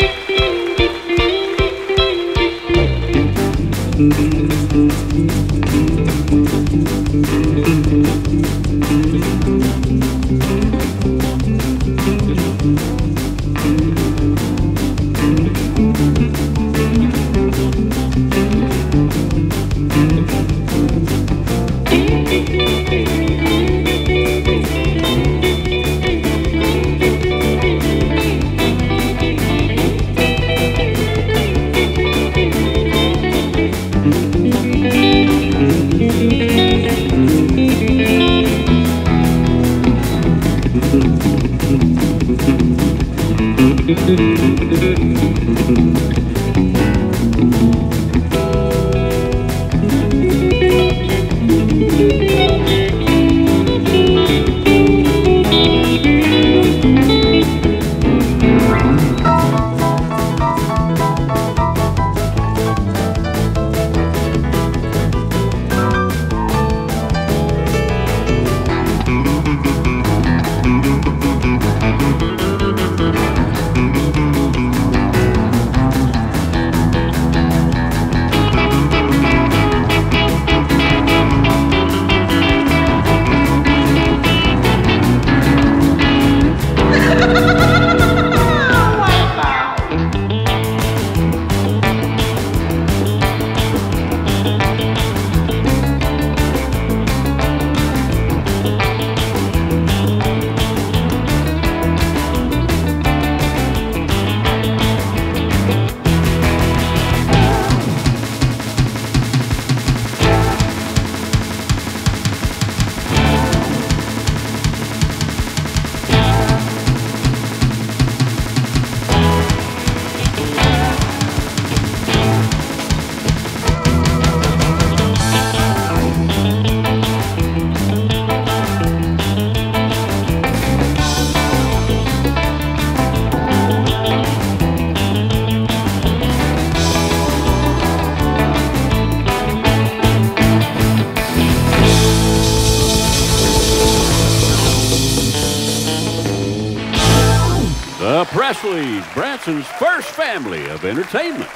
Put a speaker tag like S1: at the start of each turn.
S1: Thank you. Presleys, Branson's first family of entertainment.